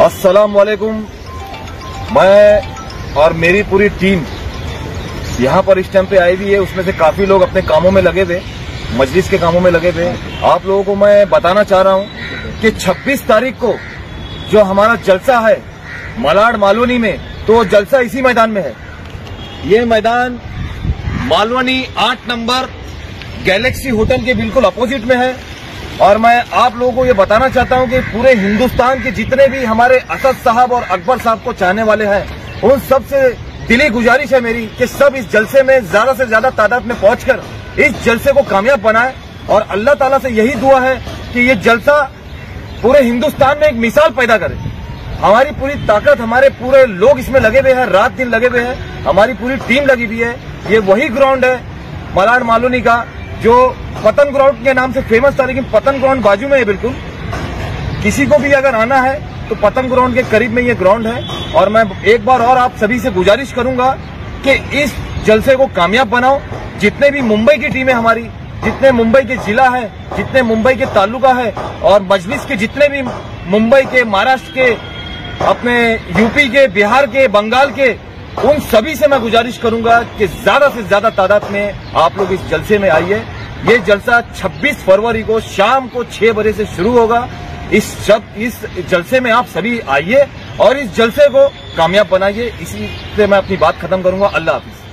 अस्सलाम वालेकुम मैं और मेरी पूरी टीम यहाँ पर इस टाइम पे आई हुई है, उसमें से काफ़ी लोग अपने कामों में लगे हुए, मजलिस के कामों में लगे हुए। आप लोगों को मैं बताना चाह रहा हूँ कि 26 तारीख को जो हमारा जलसा है, मलाड मालवनी में तो जलसा इसी मैदान में है। ये मैदान मालवनी आठ नंबर गैलेक्सी होटल के बिल्कुल अपोजिट में है। और मैं आप लोगों को ये बताना चाहता हूँ कि पूरे हिंदुस्तान के जितने भी हमारे असद साहब और अकबर साहब को चाहने वाले हैं, उन सबसे दिली गुजारिश है मेरी कि सब इस जलसे में ज़्यादा से ज़्यादा तादाद में पहुंचकर इस जलसे को कामयाब बनाए। और अल्लाह ताला से यही दुआ है कि ये जलसा पूरे हिंदुस्तान में एक मिसाल पैदा करे। हमारी पूरी ताकत, हमारे पूरे लोग इसमें लगे हुए हैं, रात दिन लगे हुए हैं, हमारी पूरी टीम लगी हुई है। ये वही ग्राउंड है मलाड मालूनी का, जो पतन ग्राउंड के नाम से फ़ेमस था, लेकिन पतन ग्राउंड बाजू में है बिल्कुल। किसी को भी अगर आना है तो पतन ग्राउंड के करीब में ये ग्राउंड है। और मैं एक बार और आप सभी से गुजारिश करूँगा कि इस जलसे को कामयाब बनाओ। जितने भी मुंबई की टीमें हमारी, जितने मुंबई के जिला है, जितने मुंबई के तालुका है, और मजलिस के जितने भी मुंबई के, महाराष्ट्र के, अपने यूपी के, बिहार के, बंगाल के उन सभी से मैं गुजारिश करूँगा कि ज़्यादा से ज़्यादा तादाद में आप लोग इस जलसे में आइए। ये जलसा 26 फरवरी को शाम को 6 बजे से शुरू होगा। इस जब इस जलसे में आप सभी आइए और इस जलसे को कामयाब बनाइए। इसी से मैं अपनी बात खत्म करूँगा। अल्लाह हाफिज।